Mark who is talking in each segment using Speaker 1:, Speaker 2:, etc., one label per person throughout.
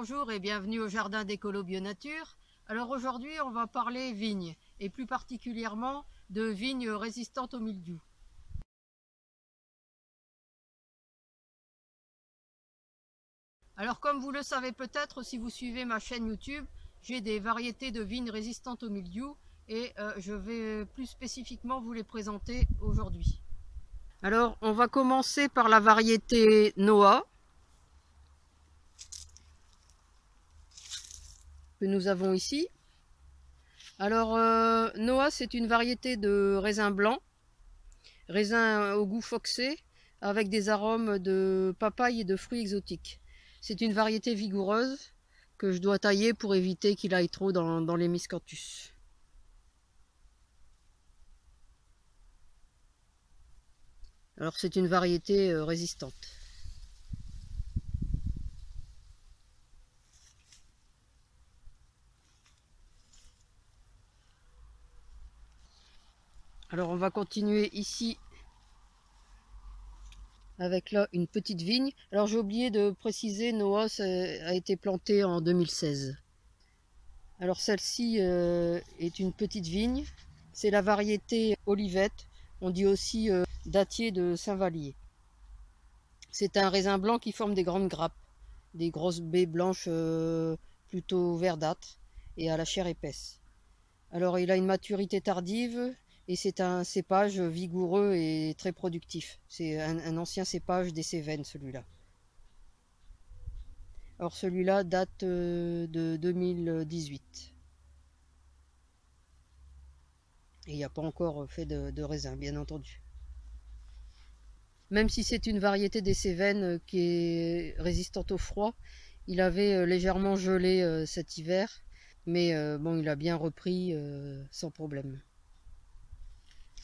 Speaker 1: Bonjour et bienvenue au jardin d'écolo Bionature. Alors aujourd'hui on va parler vignes et plus particulièrement de vignes résistantes au mildiou. Alors comme vous le savez peut-être si vous suivez ma chaîne YouTube, j'ai des variétés de vignes résistantes au mildiou et euh, je vais plus spécifiquement vous les présenter aujourd'hui. Alors on va commencer par la variété Noah que nous avons ici. Alors euh, Noah c'est une variété de raisin blanc, raisin au goût foxé avec des arômes de papaye et de fruits exotiques. C'est une variété vigoureuse que je dois tailler pour éviter qu'il aille trop dans, dans les miscanthus. Alors c'est une variété euh, résistante. Alors on va continuer ici avec là une petite vigne. Alors j'ai oublié de préciser, Noah a été planté en 2016. Alors celle-ci euh, est une petite vigne. C'est la variété olivette. On dit aussi euh, datier de Saint-Vallier. C'est un raisin blanc qui forme des grandes grappes, des grosses baies blanches euh, plutôt verdâtres et à la chair épaisse. Alors il a une maturité tardive et c'est un cépage vigoureux et très productif. C'est un, ancien cépage des Cévennes celui-là. Alors celui-là date euh, de 2018. Et il n'y a pas encore fait de raisin, bien entendu. Même si c'est une variété des Cévennes euh, qui est résistante au froid, il avait euh, légèrement gelé cet hiver, mais bon, il a bien repris sans problème.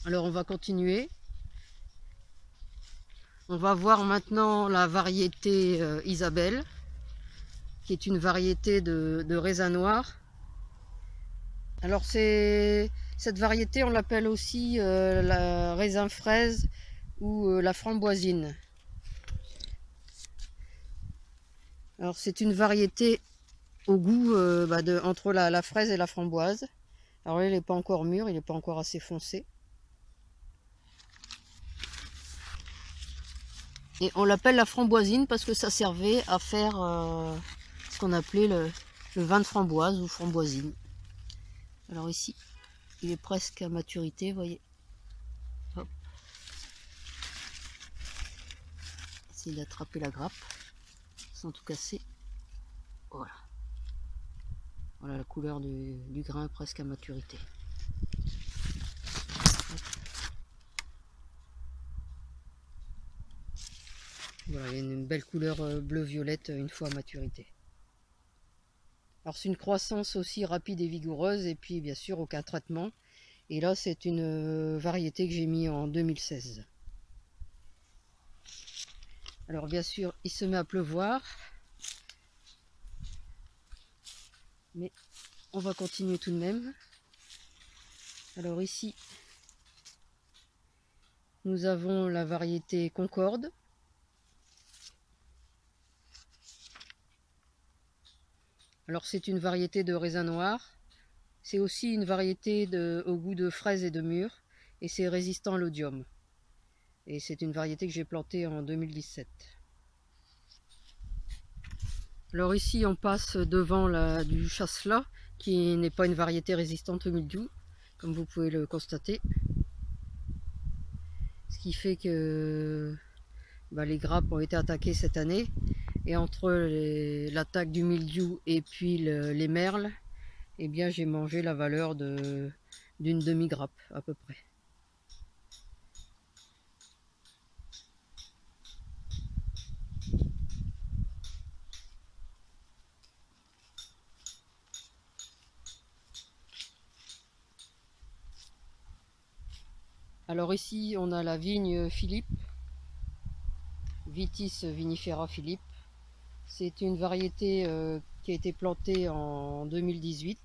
Speaker 1: Alors on va continuer. On va voir maintenant la variété Isabelle, qui est une variété de, raisin noir. Alors cette variété, on l'appelle aussi la raisin fraise ou euh, la framboisine. Alors c'est une variété au goût euh, bah, entre la, fraise et la framboise. Alors il n'est pas encore mûr, il n'est pas encore assez foncé. Et on l'appelle la framboisine parce que ça servait à faire euh, ce qu'on appelait le, vin de framboise ou framboisine. Alors ici, il est presque à maturité, vous voyez. d'attraper la grappe sans tout casser. Voilà. Voilà la couleur du, grain presque à maturité. Il y a une belle couleur euh, bleu-violette une fois à maturité. Alors c'est une croissance aussi rapide et vigoureuse et puis bien sûr aucun traitement. Et là c'est une euh, variété que j'ai mis en 2016. Alors bien sûr, il se met à pleuvoir. Mais on va continuer tout de même. Alors ici, nous avons la variété Concorde. Alors c'est une variété de raisin noir. C'est aussi une variété au goût de fraise et de mûre. Et c'est résistant à l'odium. Et c'est une variété que j'ai plantée en 2017. Alors ici on passe devant du chasselas qui n'est pas une variété résistante au mildiou comme vous pouvez le constater. Ce qui fait que bah, les grappes ont été attaquées cette année et entre l'attaque du mildiou et puis les merles, eh bien j'ai mangé la valeur d'une demi-grappe à peu près. Alors ici on a la vigne Philippe, Vitis vinifera Philippe. C'est une variété euh, qui a été plantée en 2018.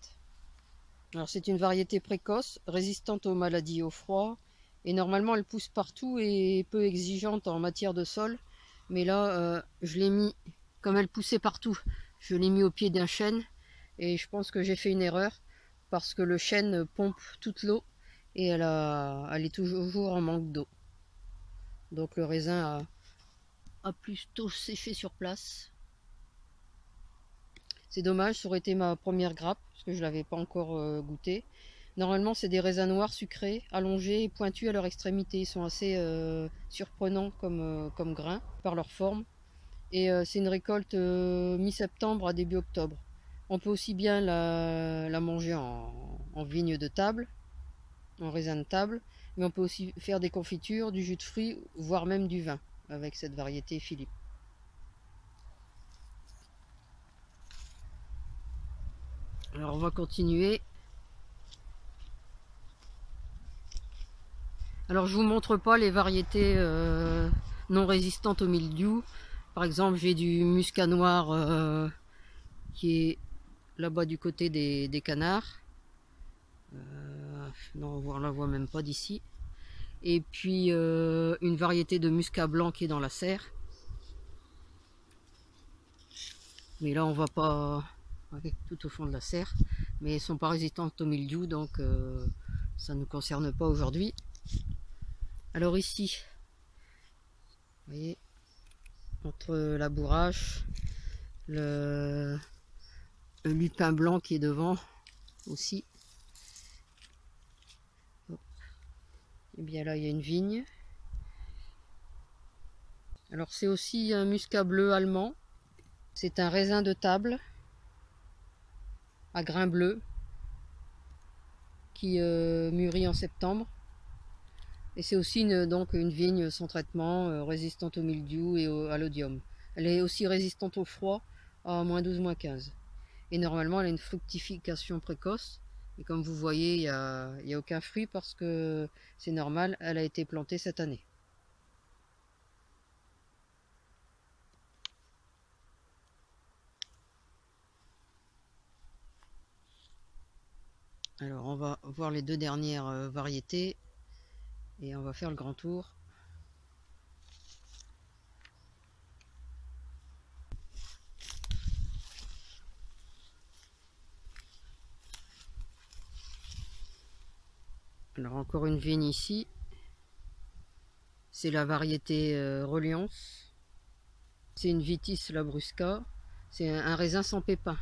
Speaker 1: Alors c'est une variété précoce, résistante aux maladies au froid. Et normalement elle pousse partout et peu exigeante en matière de sol. Mais là euh, je l'ai mis, comme elle poussait partout, je l'ai mis au pied d'un chêne et je pense que j'ai fait une erreur parce que le chêne pompe toute l'eau et elle, a, elle est toujours en manque d'eau. Donc le raisin a, a plutôt séché sur place. C'est dommage, ça aurait été ma première grappe, parce que je ne l'avais pas encore euh, goûté. Normalement, c'est des raisins noirs sucrés, allongés et pointus à leur extrémité. Ils sont assez euh, surprenants comme, euh, comme grains par leur forme. Et c'est une récolte mi-septembre à début octobre. On peut aussi bien la, manger en, vigne de table, en raisin de table, mais on peut aussi faire des confitures, du jus de fruits, voire même du vin avec cette variété Philippe. Alors on va continuer. Alors je vous montre pas les variétés euh, non résistantes au mildiou. Par exemple j'ai du muscat noir euh, qui est là-bas du côté des, canards. Euh, non, on la voit même pas d'ici. Et puis une variété de muscat blanc qui est dans la serre. Mais là on va pas tout au fond de la serre. Mais elles sont pas résistantes au mildiou donc euh, ça ne nous concerne pas aujourd'hui. Alors ici, vous voyez, entre la bourrache, le, le lupin blanc qui est devant aussi. Et bien là, il y a une vigne. Alors c'est aussi un muscat bleu allemand. C'est un raisin de table à grains bleus qui euh, mûrit en septembre. Et c'est aussi une, donc une vigne sans traitement, euh, résistante au mildiou et à l'odium. Elle est aussi résistante au froid à moins 12, moins 15. Et normalement, elle a une fructification précoce. Et comme vous voyez, il n'y a, a, aucun fruit parce que c'est normal, elle a été plantée cette année. Alors on va voir les deux dernières euh, variétés et on va faire le grand tour. Alors encore une vigne ici. C'est la variété euh, Reliance. C'est une Vitis labrusca. C'est un, raisin sans pépins.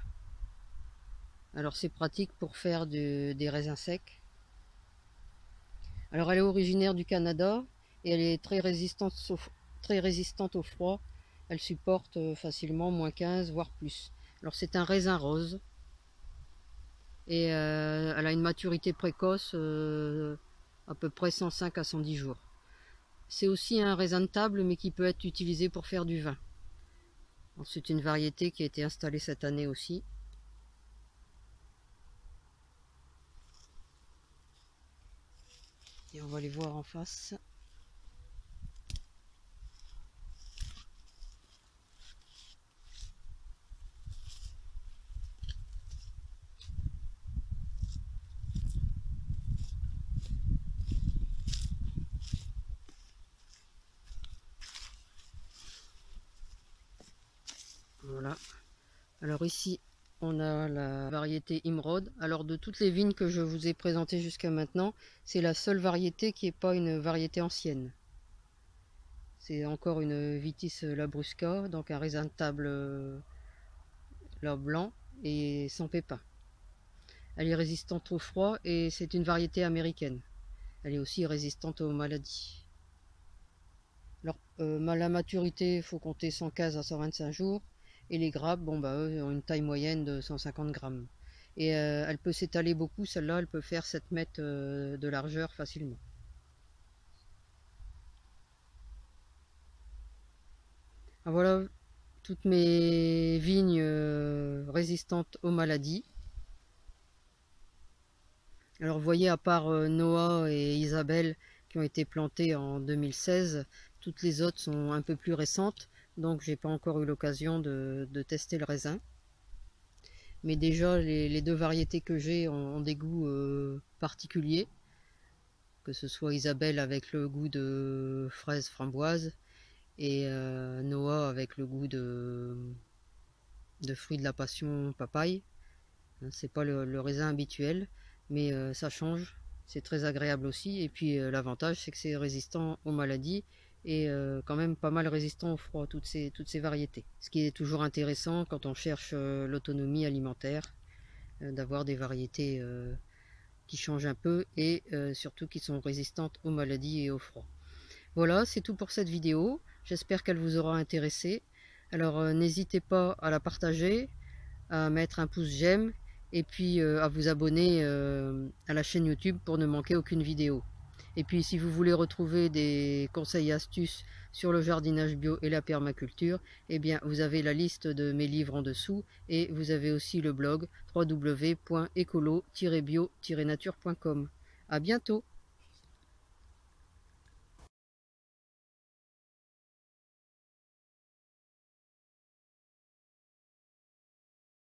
Speaker 1: Alors c'est pratique pour faire des raisins secs. Alors elle est originaire du Canada et elle est très résistante au, froid. Elle supporte euh, facilement moins 15 voire plus. Alors c'est un raisin rose et euh, elle a une maturité précoce euh, à peu près 105 à 110 jours. C'est aussi un raisin de table mais qui peut être utilisé pour faire du vin. C'est une variété qui a été installée cette année aussi. On va les voir en face. Voilà. Alors ici, on a la variété Imrod. Alors de toutes les vignes que je vous ai présentées jusqu'à maintenant, c'est la seule variété qui n'est pas une variété ancienne. C'est encore une Vitis labrusca, donc un raisin de table euh, blanc et sans pépins. Elle est résistante au froid et c'est une variété américaine. Elle est aussi résistante aux maladies. Alors, euh, la maturité, il faut compter 115 à 125 jours. Et les grappes, bon bah eux ont une taille moyenne de 150 grammes. Et euh, elle peut s'étaler beaucoup, celle-là elle peut faire 7 mètres euh, de largeur facilement. Ah, voilà toutes mes vignes euh, résistantes aux maladies. Alors vous voyez, à part Noah et Isabelle qui ont été plantées en 2016, toutes les autres sont un peu plus récentes donc j'ai pas encore eu l'occasion de, tester le raisin. Mais déjà les, deux variétés que j'ai ont, des goûts euh, particuliers, que ce soit Isabelle avec le goût de fraise framboise et euh, Noah avec le goût de de fruits de la passion papaye. Hein, c'est pas le, raisin habituel, mais euh, ça change. C'est très agréable aussi. Et puis l'avantage, c'est que c'est résistant aux maladies et euh, quand même pas mal résistant au froid, toutes ces, toutes ces variétés. Ce qui est toujours intéressant quand on cherche l'autonomie alimentaire, d'avoir des variétés qui changent un peu et surtout qui sont résistantes aux maladies et au froid. Voilà, c'est tout pour cette vidéo. J'espère qu'elle vous aura intéressé. Alors n'hésitez pas à la partager, à mettre un pouce j'aime et puis euh, à vous abonner euh, à la chaîne YouTube pour ne manquer aucune vidéo. Et puis si vous voulez retrouver des conseils et astuces sur le jardinage bio et la permaculture, eh bien vous avez la liste de mes livres en dessous et vous avez aussi le blog www.écolo-bio-nature.com. A bientôt